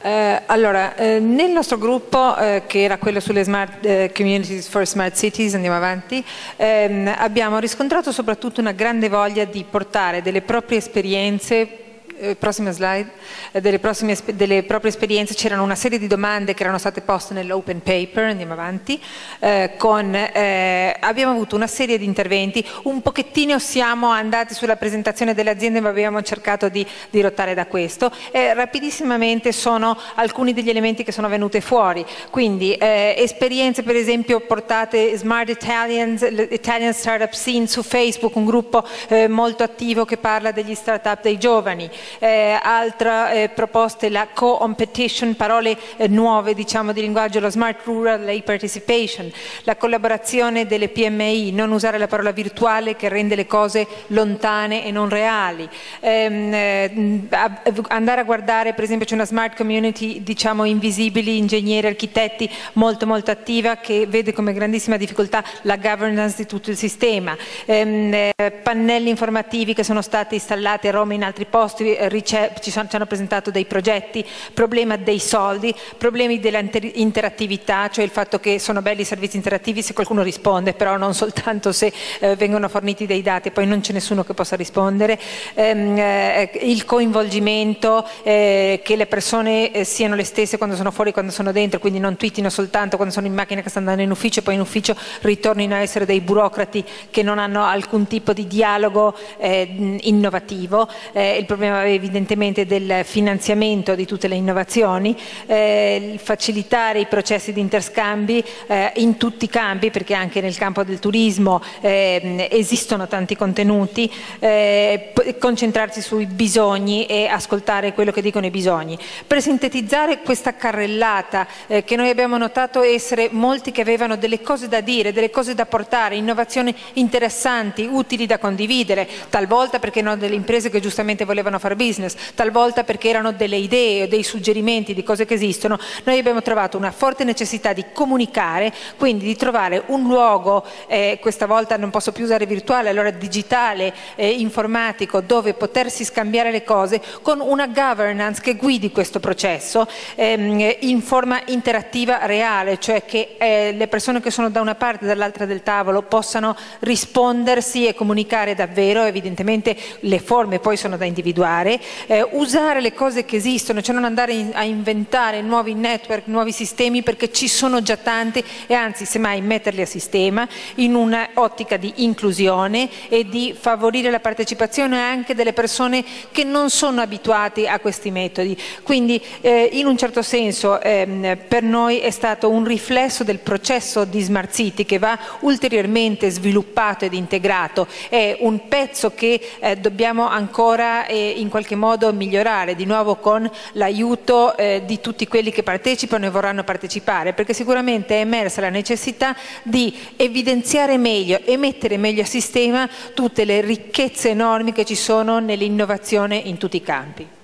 Eh, allora, eh, nel nostro gruppo, eh, che era quello sulle smart eh, communities for smart cities, andiamo avanti, ehm, abbiamo riscontrato soprattutto una grande voglia di portare delle proprie esperienze eh, slide, eh, delle, prossime, delle, proprie esperienze, c'erano una serie di domande che erano state poste nell'open paper, andiamo avanti, eh, con, eh, abbiamo avuto una serie di interventi, un pochettino siamo andati sulla presentazione delle aziende ma abbiamo cercato di dirottare da questo. E rapidissimamente sono alcuni degli elementi che sono venuti fuori, quindi esperienze per esempio portate Smart Italians, l'Italian Startup Scene su Facebook, un gruppo molto attivo che parla degli startup dei giovani, eh, altra eh, proposta è la co-competition, parole eh, nuove diciamo di linguaggio, lo smart rural lay participation, la collaborazione delle PMI, non usare la parola virtuale che rende le cose lontane e non reali, ehm, eh, andare a guardare per esempio c'è una smart community diciamo invisibili, ingegneri, architetti molto molto attiva che vede come grandissima difficoltà la governance di tutto il sistema, ehm, eh, pannelli informativi che sono stati installati a Roma e in altri posti ci, sono, ci, hanno presentato dei progetti, problema dei soldi, problemi dell'interattività, cioè il fatto che sono belli i servizi interattivi se qualcuno risponde, però non soltanto se eh, vengono forniti dei dati e poi non c'è nessuno che possa rispondere, ehm, eh, il coinvolgimento, eh, che le persone eh, siano le stesse quando sono fuori e quando sono dentro, quindi non twittino soltanto quando sono in macchina che stanno andando in ufficio e poi in ufficio ritornino a essere dei burocrati che non hanno alcun tipo di dialogo eh, innovativo. Eh, il problema evidentemente del finanziamento di tutte le innovazioni, eh, facilitare i processi di interscambi eh, in tutti i campi, perché anche nel campo del turismo eh, esistono tanti contenuti, eh, concentrarsi sui bisogni e ascoltare quello che dicono i bisogni. Per sintetizzare questa carrellata eh, che noi abbiamo notato essere molti che avevano delle cose da dire, delle cose da portare, innovazioni interessanti, utili da condividere, talvolta perché erano delle imprese che giustamente volevano fare business, talvolta perché erano delle idee o dei suggerimenti di cose che esistono, noi abbiamo trovato una forte necessità di comunicare, quindi di trovare un luogo, eh, questa volta non posso più usare virtuale, allora digitale, eh, informatico, dove potersi scambiare le cose con una governance che guidi questo processo ehm, in forma interattiva reale, cioè che eh, le persone che sono da una parte e dall'altra del tavolo possano rispondersi e comunicare davvero, evidentemente le forme poi sono da individuare fare, eh, usare le cose che esistono, cioè non andare in, a inventare nuovi network, nuovi sistemi perché ci sono già tanti e anzi semmai metterli a sistema in un'ottica di inclusione e di favorire la partecipazione anche delle persone che non sono abituate a questi metodi. Quindi eh, in un certo senso ehm, per noi è stato un riflesso del processo di Smart City che va ulteriormente sviluppato ed integrato, è un pezzo che eh, dobbiamo ancora eh, in qualche modo migliorare, di nuovo con l'aiuto eh, di tutti quelli che partecipano e vorranno partecipare, perché sicuramente è emersa la necessità di evidenziare meglio e mettere meglio a sistema tutte le ricchezze enormi che ci sono nell'innovazione in tutti i campi.